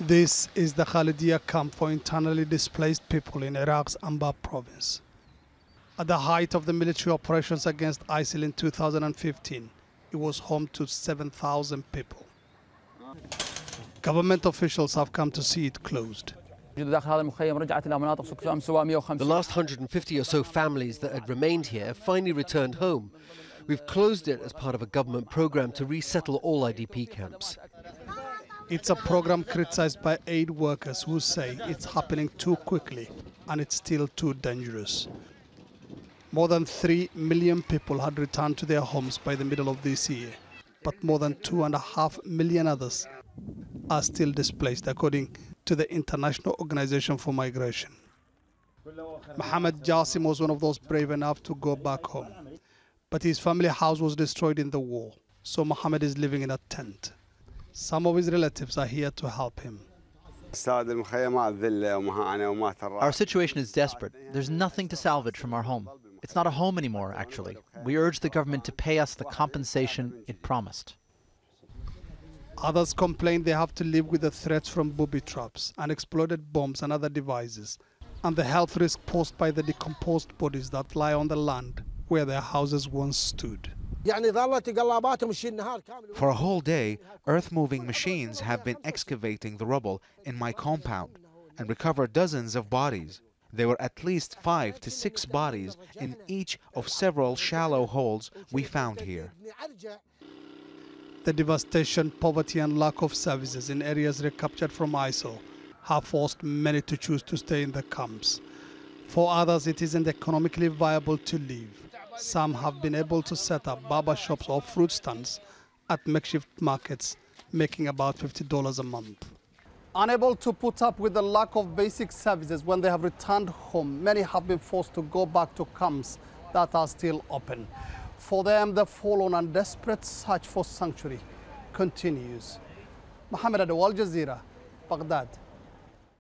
This is the Khalidia camp for internally displaced people in Iraq's Anbar province. At the height of the military operations against ISIL in 2015, it was home to 7,000 people. Government officials have come to see it closed. The last 150 or so families that had remained here finally returned home. We've closed it as part of a government program to resettle all IDP camps. It's a program criticized by aid workers who say it's happening too quickly and it's still too dangerous. More than 3 million people had returned to their homes by the middle of this year, but more than 2.5 million others are still displaced, according to the International Organization for Migration. Mohammed Jasim was one of those brave enough to go back home, but his family house was destroyed in the war, so Mohammed is living in a tent. Some of his relatives are here to help him. Our situation is desperate. There's nothing to salvage from our home. It's not a home anymore, actually. We urge the government to pay us the compensation it promised. Others complain they have to live with the threats from booby traps, unexploded bombs, and other devices, and the health risk posed by the decomposed bodies that lie on the land where their houses once stood. For a whole day, earth moving machines have been excavating the rubble in my compound and recovered dozens of bodies. There were at least five to six bodies in each of several shallow holes we found here. The devastation, poverty, and lack of services in areas recaptured from ISIL have forced many to choose to stay in the camps. For others, it isn't economically viable to leave. Some have been able to set up barber shops or fruit stands at makeshift markets, making about $50 a month. Unable to put up with the lack of basic services when they have returned home, many have been forced to go back to camps that are still open. For them, the forlorn and desperate search for sanctuary continues. Mohammed Al Jazeera, Baghdad.